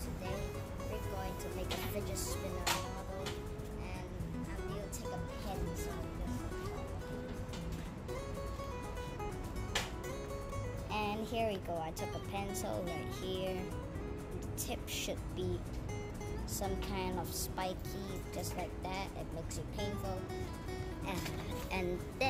today. We're going to make a fidget spinner model and I'm going to take a pencil. And here we go. I took a pencil right here. The tip should be some kind of spiky, just like that. It makes it painful. And, and then,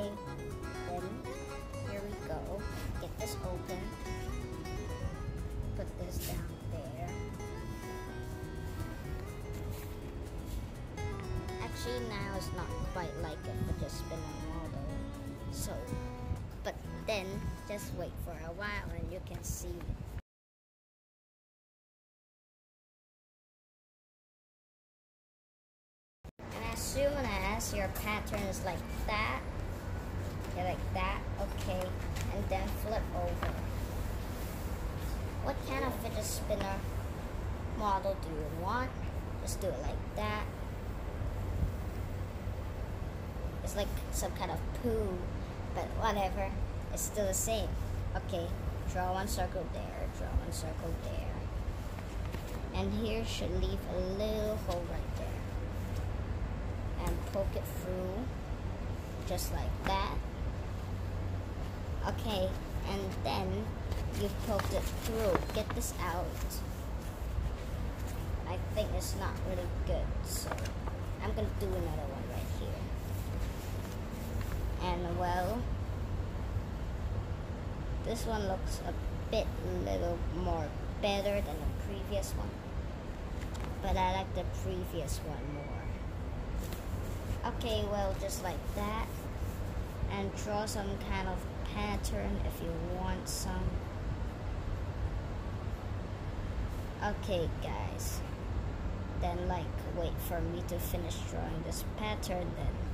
Okay, then here we go. Get this open. Put this down there. Actually, now it's not quite like it but just spinning model. So, but then just wait for a while and you can see. And as soon as your pattern is like that, Okay, like that. Okay. And then flip over. What kind of fidget spinner model do you want? Just do it like that. It's like some kind of poo, but whatever. It's still the same. Okay, draw one circle there, draw one circle there. And here should leave a little hole right there. And poke it through, just like that. Okay, and then you poked it through. Get this out. I think it's not really good, so I'm gonna do another one right here. And well, this one looks a bit little more better than the previous one. But I like the previous one more. Okay, well, just like that. And draw some kind of pattern if you want some. Okay, guys. Then, like, wait for me to finish drawing this pattern, then